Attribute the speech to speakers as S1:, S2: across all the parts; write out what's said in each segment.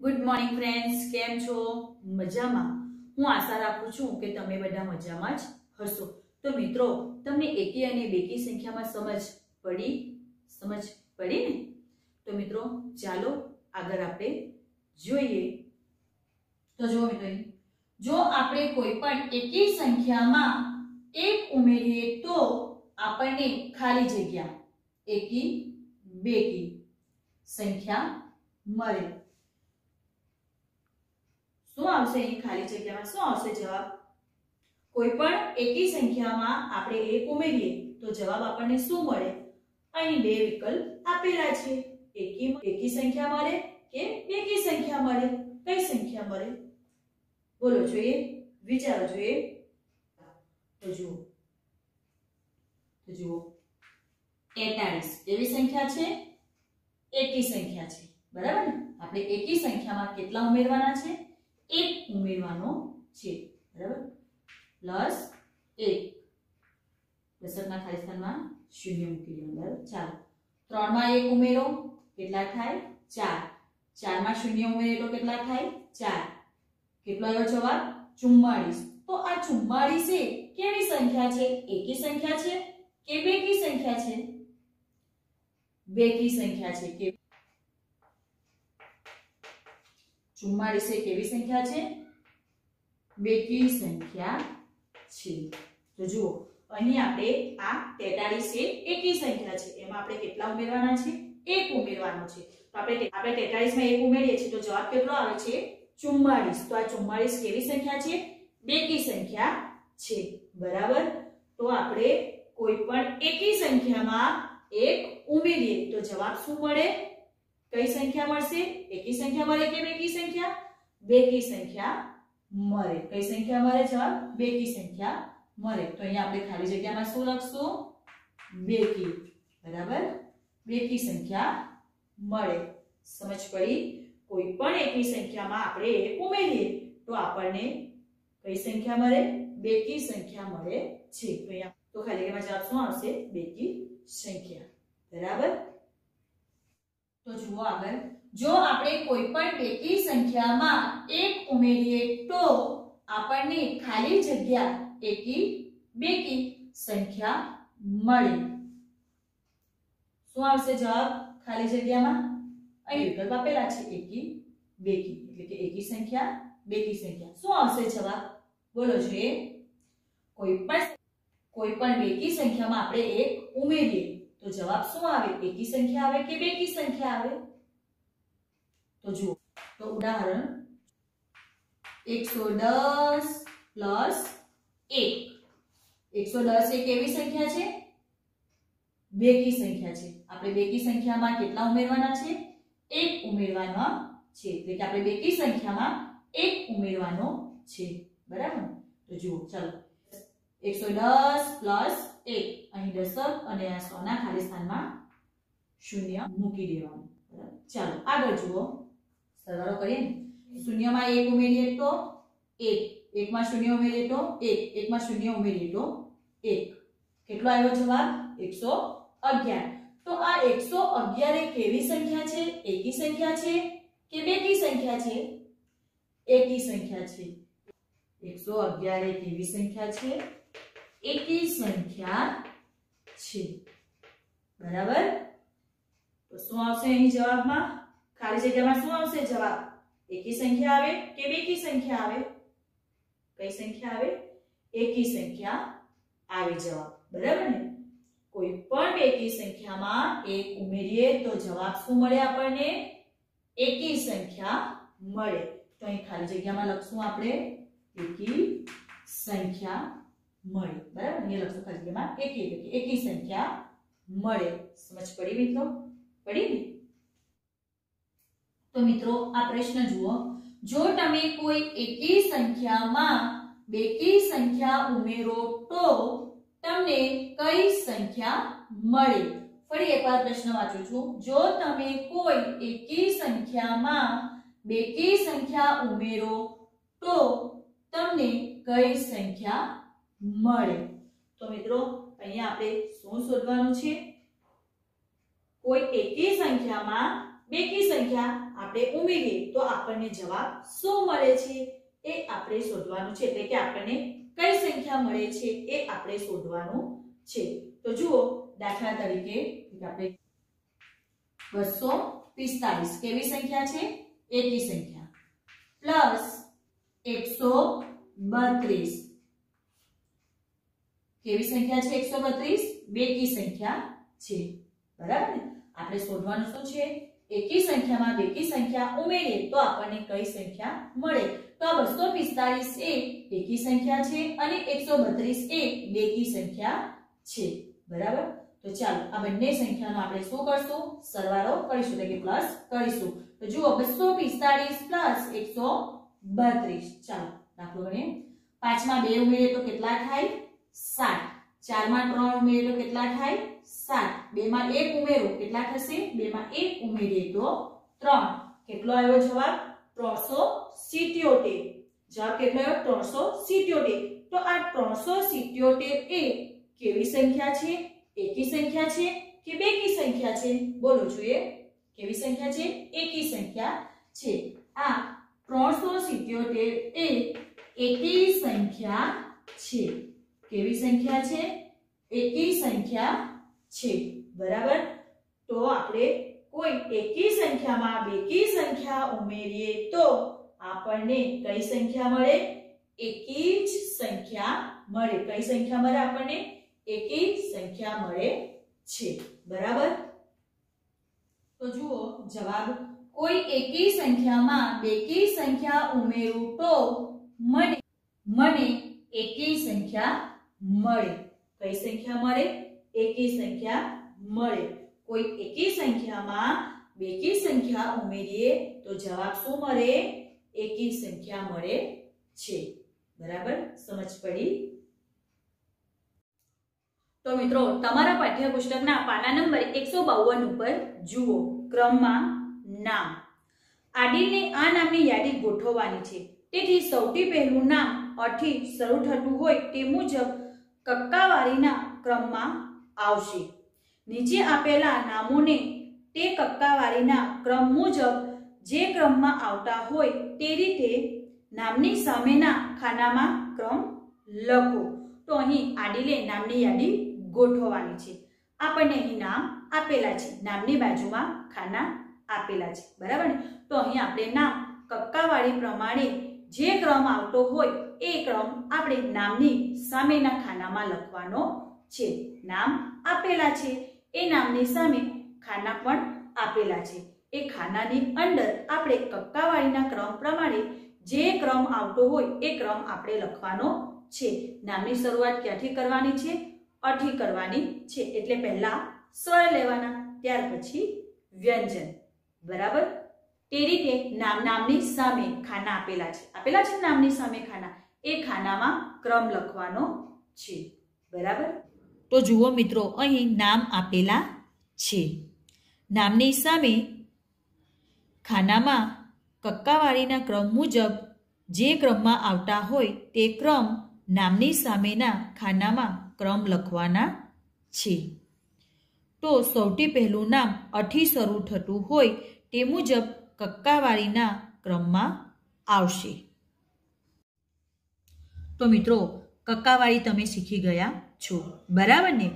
S1: Good morning friends કેમ છો? મજામાં? હું આશા રાખું છું કે તમે બધા મજામાં જ હશો. તો મિત્રો, તમને એકી અને બેકી સંખ્યામાં સમજ પડી? સમજ પડી ને? તો મિત્રો, ચાલો આગળ આપણે જોઈએ. તો જુઓ મિત્રો, જો આપણે કોઈ પણ એકી સંખ્યામાં એક ઉમેરીએ તો આપણને ખાલી જગ્યા એકી બેકી સંખ્યા મળે. શું આવશે અહીં ખાલી જગ્યામાં શું આવશે જવાબ? કોઈ પણ એકી સંખ્યામાં આપણે એક ઉમેરીએ તો જવાબ આપણને શું મળે? અહીં બે વિકલ્પ આપેલા છે. એકી એકી સંખ્યા મળે કે બેકી સંખ્યા મળે? કઈ સંખ્યા મળે? બોલો જોઈએ, વિચારો જોઈએ. તો જુઓ. તો જુઓ. તેતાળીસ એવી સંખ્યા છે? એકી સંખ્યા છે. બરાબર ને? આપણે એકી સંખ્યામાં કેટલા ઉમેરવાના છે? એક ઉમેરવાનો છે, બરાબર? પ્લસ એક. દશકના ખાલી સ્થાનમાં શૂન્ય મૂકી દેવાનું, બરાબર? ચાર ત્રણમાં એક ઉમેરો, કેટલા થાય? ચાર. ચારમાં શૂન્ય ઉમેરેલો કેટલા થાય? ચાર. કેટલો આવ્યો જવાબ? ચુમ્માળીસ. તો આ ચુમ્માળીસ એ કેવી સંખ્યા છે? એકી સંખ્યા છે કે બેકી સંખ્યા છે? બેકી સંખ્યા છે કે ચુમ્માળીસ એ કેવી સંખ્યા છે? બેકી સંખ્યા છે. તો જુઓ, અહીં આપણે આ 43 એ એકી સંખ્યા છે. એમાં આપણે કેટલા ઉમેરવાના છે? એક ઉમેરવાનો છે. તો આપણે આપણે તેતાળીસમાં એક ઉમેરીએ છીએ, તો જવાબ કેટલો આવે છે? 44 તો આ 44 કેવી સંખ્યા છે? બેકી સંખ્યા છે. બરાબર? તો આપણે કોઈ પણ એકી સંખ્યામાં એક ઉમેરીએ. તો જવાબ શું મળે? કઈ સંખ્યા મળશે એકી સંખ્યા મળે કે બેકી સંખ્યા બેકી સંખ્યા મળે કઈ સંખ્યા મળે જવાબ બેકી સંખ્યા મળે તો અહીંયા આપણે ખાલી જગ્યામાં શું લખશું બેકી બરાબર બેકી સંખ્યા મળે સમજ પડી કોઈ પણ એકી સંખ્યામાં આપણે એક ઉમેરીએ તો આપણને કઈ સંખ્યા મળે બેકી સંખ્યા મળે છે તો અહીંયા તો ખાલી જગ્યામાં જવાબ શું આવશે બેકી સંખ્યા બરાબર તો જુઓ આગળ. જો આપણે કોઈ પણ બેકી સંખ્યામાં એક ઉમેરીએ તો આપણને ખાલી જગ્યા એકી બેકી સંખ્યા મળે. શું આવશે જવાબ? ખાલી જગ્યામાં? અહીં વિકલ્પ આપેલા છે એકી બેકી, એટલે કે એકી સંખ્યા, બેકી સંખ્યા. શું આવશે જવાબ? બોલો જોઈએ. કોઈ પણ કોઈ પણ બેકી સંખ્યામાં આપણે એક ઉમેરીએ. તો જવાબ શું આવે? એકી સંખ્યા આવે કે બેકી સંખ્યા આવે? તો જુઓ, તો ઉદાહરણ 110 પ્લસ 1 110 એ કેવી સંખ્યા છે? બેકી સંખ્યા છે. આપણે બેકી સંખ્યામાં કેટલા ઉમેરવાના છે? એક ઉમેરવાના છે. એટલે કે આપણે બેકી સંખ્યામાં એક ઉમેરવાનો છે. બરાબર? તો જુઓ, ચાલો. 110 પ્લસ એક. અહીં દશક અને સોના ખાલી શૂન્ય મૂકી દેવાનું. બરાબર? ચાલો, આગળ જુઓ. સરવાળો કરીએ ને? શૂન્યમાં એક ઉમેરીએ તો એક. એકમાં શૂન્ય ઉમેરીએ એક. એકમાં શૂન્ય ઉમેરીએ એક. કેટલો આવ્યો જવાબ? એકસો અગિયાર. તો આ એકસો અગિયાર કેવી સંખ્યા છે? એકી સંખ્યા છે કે બેકી સંખ્યા છે? એકી સંખ્યા છે. એકસો અગિયાર એ કેવી સંખ્યા છે? એકી સંખ્યા છે. બરાબર? તો શું આવશે અહીં જવાબમાં? ખાલી જગ્યામાં શું આવશે જવાબ? એકી સંખ્યા આવે કે બેકી સંખ્યા આવે? કઈ સંખ્યા આવે? એકી સંખ્યા આવે જવાબ. બરાબર ને? કોઈ પણ બેકી સંખ્યામાં એક ઉમેરીએ તો જવાબ શું મળે આપણને? એકી સંખ્યા મળે. તો અહીં ખાલી જગ્યામાં લખશું આપણે. એકી સંખ્યા મળે. બરાબર? અહીંયા લખશો ખાલી એમાં એકી એટલે કે સંખ્યા મળે. સમજ પડી મિત્રો? પડી? ને તો મિત્રો, આ પ્રશ્ન જુઓ. જો તમે કોઈ એકી સંખ્યામાં બેકી સંખ્યા ઉમેરો, તો તમને કઈ સંખ્યા મળે? ફરી એકવાર પ્રશ્ન વાંચું છું. જો તમે કોઈ એકી સંખ્યામાં બેકી સંખ્યા ઉમેરો, તો તમને કઈ સંખ્યા મળે. તો મિત્રો, અહીંયા આપણે શું શોધવાનું છે? કોઈ એકી સંખ્યામાં બેકી સંખ્યા આપણે ઉમેરીએ તો આપણને જવાબ શું મળે છે? એ આપણે શોધવાનું છે. એટલે કે આપણને કઈ સંખ્યા મળે છે એ આપણે શોધવાનું છે. તો જુઓ, દાખલા તરીકે આપણે બસો પિસ્તાલીસ કેવી સંખ્યા છે? એકી સંખ્યા. પ્લસ એકસો બત્રીસ. કેવી સંખ્યા છે એકસો બત્રીસ? બેકી સંખ્યા છે. બરાબર આપણે શોધવાનું શું છે? એકી સંખ્યામાં બેકી સંખ્યા ઉમેરીએ તો આપણને કઈ સંખ્યા મળે? તો બસો પિસ્તાલીસ એ એકી સંખ્યા છે અને એકસો બત્રીસ એ બેકી સંખ્યા છે. બરાબર? તો ચાલો, આ બંને સંખ્યાનો આપણે શું કરશું? સરવાળો કરીશું, એટલે કે પ્લસ કરીશું. તો જુઓ, બસો પિસ્તાળીસ પ્લસ એકસો બત્રીસ. ચાલો, દાખલો ગણીએ. પાંચમાં બે ઉમેરીએ તો કેટલા થાય? સાત. ચારમાં ત્રણ ઉમેરો કેટલા થાય? સાત. બે માં એક ઉમેરો કેટલા થશે? બે માં એક ઉમેરીએ તો ત્રણ. કેટલો આવ્યો જવાબ? ત્રણસો સિત્યોતેર. જવાબ કેટલો આવ્યો? ત્રણસો સિત્યોતેર. તો આ ત્રણસો સિત્યોતેર એ કેવી સંખ્યા છે? એકી સંખ્યા છે કે બેકી સંખ્યા છે? બોલો જોઈએ. કેવી સંખ્યા છે? એકી સંખ્યા છે. આ ત્રણસો સિત્યોતેર એ એકી સંખ્યા છે. કેવી સંખ્યા છે? એકી સંખ્યા છે. બરાબર? તો આપણે કોઈ એકી સંખ્યામાં બેકી સંખ્યા ઉમેરીએ તો આપણને કઈ સંખ્યા મળે? એકી જ સંખ્યા મળે. કઈ સંખ્યા મળે આપણને? એકી સંખ્યા મળે છે. બરાબર? તો જુઓ, જવાબ. કોઈ એકી સંખ્યામાં બેકી સંખ્યા ઉમેરું તો મને મને એકી સંખ્યા મળે. કઈ સંખ્યા મળે? એકી સંખ્યા મળે. કોઈ એકી સંખ્યામાં બેકી સંખ્યા ઉમેરીએ તો જવાબ શું મળે? એકી સંખ્યા મળે છે. બરાબર? સમજ પડી? તો મિત્રો, તમારા પાઠ્યપુસ્તકના પાના નંબર એકસો બાવન ઉપર જુઓ. ક્રમમાં નામ. આડીને આ નામની યાદી ગોઠવવાની છે. તેથી સૌથી પહેલું નામ અઠી શરૂ થતું હોય તે મુજબ કક્કાવારીના ક્રમમાં આવશે. નીચે આપેલા નામોને તે કક્કાવારીના ક્રમ મુજબ જે ક્રમમાં આવતા હોય તે રીતે નામની સામેના ખાનામાં ક્રમ લખો. તો અહીં આડીલે નામની યાદી ગોઠવવાની છે. આપણને અહીં નામ આપેલા છે. નામની બાજુમાં ખાના આપેલા છે. બરાબર ને? તો અહીં આપણે નામ કક્કાવાળી પ્રમાણે જે ક્રમ આવતો હોય એ ક્રમ આપણે નામની સામેના ખાનામાં લખવાનો છે. નામ આપેલા છે. એ નામની સામે ખાના પણ આપેલા છે. એ ખાનાની અંદર આપણે કક્કાવાળીના ક્રમ પ્રમાણે જે ક્રમ આવતો હોય એ ક્રમ આપણે લખવાનો છે. નામની શરૂઆત ક્યાંથી કરવાની છે? અઠી કરવાની છે. એટલે પહેલા સ્વર લેવાના, ત્યાર પછી વ્યંજન. બરાબર? તે રીતે નામ નામની સામે ખાના આપેલા છે. આપેલા છે નામની સામે ખાના. એ ખાનામાં ક્રમ લખવાનો છે. બરાબર? તો જુઓ મિત્રો, અહીં નામ આપેલા છે. નામની સામે ખાનામાં કક્કાવાળીના ક્રમ મુજબ જે ક્રમમાં આવતા હોય તે ક્રમ નામની સામેના ખાનામાં ક્રમ લખવાના છે. તો સૌથી પહેલું નામ અઠી શરૂ થતું હોય તે મુજબ કક્કાવાળીના ક્રમમાં આવશે. તો મિત્રો, કક્કાવાળી તમે શીખી ગયા છો. બરાબર ને?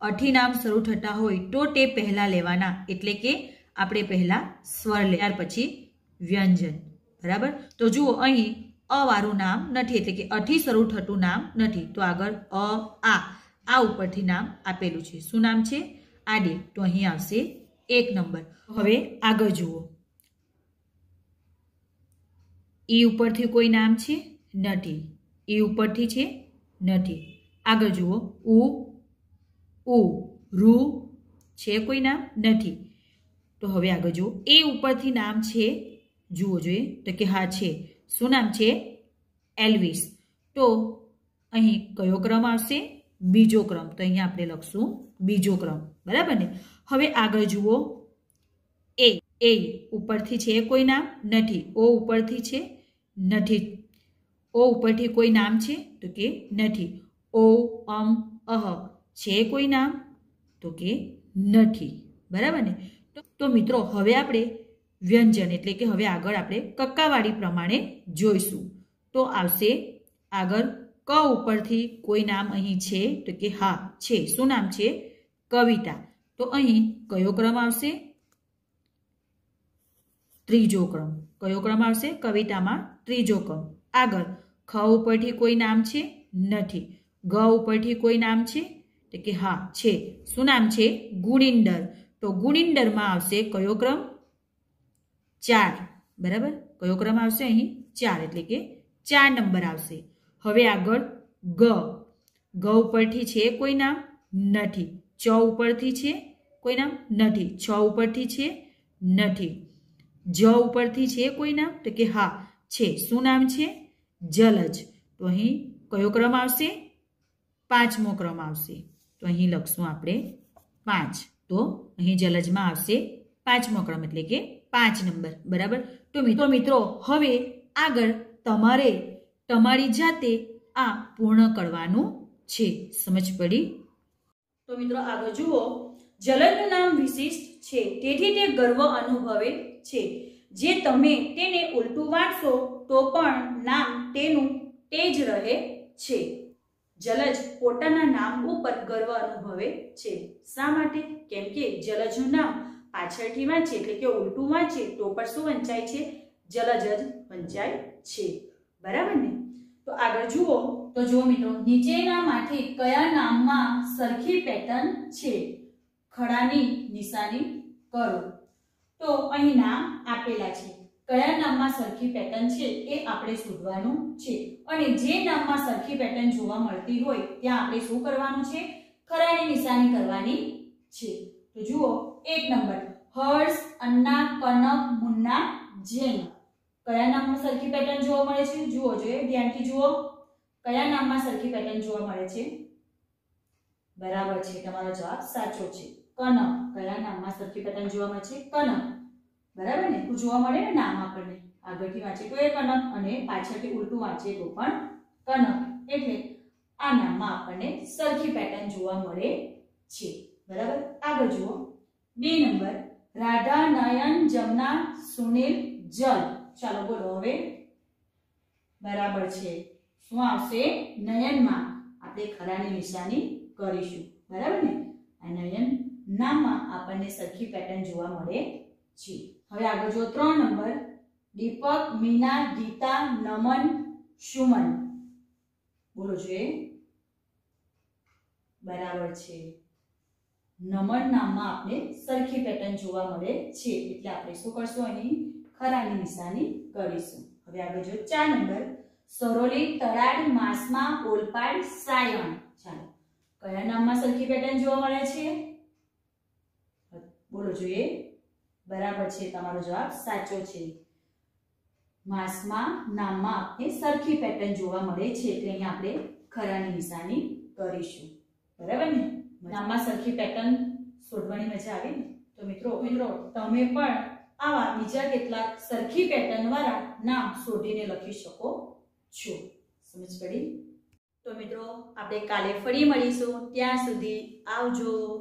S1: અઠી નામ શરૂ થતા હોય તો તે પહેલાં લેવાના, એટલે કે આપણે પહેલાં સ્વર લે, ત્યાર પછી વ્યંજન. બરાબર? તો જુઓ, અહીં અવાળું નામ નથી, એટલે કે અઠી શરૂ થતું નામ નથી. તો આગળ અ, આ આ ઉપરથી નામ આપેલું છે. શું નામ છે? આડે તો અહીં આવશે એક નંબર. હવે આગળ જુઓ. ઈ ઉપરથી કોઈ નામ છે? નથી. ઈ ઉપરથી છે? નથી. આગળ જુઓ. ઉ ઉ, રૂ છે કોઈ નામ? નથી. તો હવે આગળ જુઓ. એ ઉપરથી નામ છે, જુઓ જોઈએ, તો કે હા છે. શું નામ છે? એલ્વિસ. તો અહીં કયો ક્રમ આવશે? બીજો ક્રમ. તો અહીંયા આપણે લખશું બીજો ક્રમ. બરાબર ને? હવે આગળ જુઓ. એ એ ઉપરથી છે કોઈ નામ? નથી. ઓ ઉપરથી છે? નથી. ઓ ઉપરથી કોઈ નામ છે તો કે નથી. ઓ, અમ, અહ, છે કોઈ નામ તો કે નથી. બરાબર ને? તો મિત્રો હવે આપણે વ્યંજન એટલે કે હવે આગળ આપણે કક્કાવાળી પ્રમાણે જોઈશું. તો આવશે આગળ ક ઉપરથી કોઈ નામ અહીં છે તો કે હા, છે. શું નામ છે? કવિતા. તો અહીં કયો ક્રમ આવશે? ત્રીજો ક્રમ. કયો ક્રમ આવશે? કવિતામાં ત્રીજો ક્રમ. આગળ. ખ ઉપરથી કોઈ નામ છે? નથી. ગ ઉપરથી કોઈ નામ છે? એટલે કે હા, છે. શું નામ છે? ગુણિંદર. તો ગુણિંદરમાં આવશે કયો ક્રમ? ચાર. બરાબર? કયો ક્રમ આવશે અહીં? ચાર. એટલે કે ચાર નંબર આવશે. હવે આગળ ગ. ગ ઉપરથી છે કોઈ નામ? નથી. ચ ઉપરથી છે કોઈ નામ? નથી. છ ઉપરથી છે? નથી. જ ઉપરથી છે કોઈ નામ? તો કે હા છે. શું નામ છે? જલજ. તો અહીં કયો ક્રમ આવશે? પાંચમો ક્રમ આવશે. તો અહીં લખશું આપણે પાંચ. તો અહીં જલજમાં આવશે પાંચમો ક્રમ, એટલે કે પાંચ નંબર. બરાબર? તો મિત્રો મિત્રો, હવે આગળ તમારે તમારી જાતે આ પૂર્ણ કરવાનું છે. સમજ પડી? તો મિત્રો, આગળ જુઓ. જલજનું નામ વિશિષ્ટ છે. તેથી તે ગર્વ અનુભવે છે. જે તમે તેને ઉલટું વાંચશો તો પણ નામ તેનું તે જ રહે છે. જલજ પોતાના નામ ઉપર ગર્વ અનુભવે છે. શા માટે? કેમ કે જલજનું નામ પાછળથી વાંચે એટલે કે ઉલટું વાંચે તો પણ શું વંચાય છે? જલજ જ વંચાય છે. બરાબર ને? તો આગળ જુઓ. તો જુઓ મિત્રો નીચેનામાંથી કયા નામમાં સરખી પેટર્ન છે? ખડાની નિશાની કરો. તો અહીં નામ આપેલા છે. કયા નામમાં સરખી પેટર્ન છે એ આપણે શોધવાનું છે. અને જે નામમાં સરખી પેટર્ન જોવા મળતી હોય ત્યાં આપણે શું કરવાનું છે? ખરાની નિશાની કરવાની છે. તો જુઓ, એક નંબર, હર્ષ, અન્ના, કનક, મુન્ના જૈન કયા નામમાં સરખી પેટર્ન જોવા મળે છે? જુઓ, જોઈએ, ધ્યાનથી જુઓ. કયા નામમાં સરખી પેટર્ન જોવા મળે છે? બરાબર છે, તમારો જવાબ સાચો છે. કનક કયા નામમાં સરખી પેટર્ન જોવા મળે છે? કનક બરાબર ને? જોવા મળે ને નામ આપણને. આગળથી વાંચે તો એ કનક અને પાછળથી ઉલટું વાંચે તો પણ કનક એટલે આ નામમાં આપણને સરખી પેટર્ન જોવા મળે છે. બરાબર? આગળ જુઓ. બે નંબર. રાધા નયન જમના સુનિલ જલ. ચાલો બોલો હવે. બરાબર છે. શું આવશે? નયનમાં. આપણે ખરાની નિશાની કરીશું. બરાબર ને? આ નયન નામમાં આપણને સરખી પેટર્ન જોવા મળે છે. હવે આગળ જો ત્રણ નંબર, દીપક, મીના, ગીતા, નમન, સુમન. બોલો જોઈએ બરાબર છે. નમન નામમાં આપણે સરખી પેટર્ન જોવા મળે છે. એટલે આપણે શું કરશું અહીં? ખરાની નિશાની કરીશું. હવે આગળ જો ચાર નંબર, સરોલી તળાડ માસમાં, ઓલપાડ, સાયણ. ચાલો, કયા નામમાં સરખી પેટર્ન જોવા મળે છે? બોલો જોઈએ. બરાબર છે તમારો જવાબ સાચો છે. માસમાં નામમાં આપણે સરખી પેટર્ન જોવા મળે છે એટલે અહીંયા આપણે ખરાની નિશાની કરીશું. બરાબર ને? નામમાં સરખી પેટર્ન શોધવાની મજા આવે ને? તો મિત્રો મિત્રો તમે પણ આવા બીજા કેટલાક સરખી પેટર્ન વાળા નામ શોધીને લખી શકો છો. સમજ પડી? તો મિત્રો આપણે કાલે ફરી મળીશું. ત્યાં સુધી આવજો.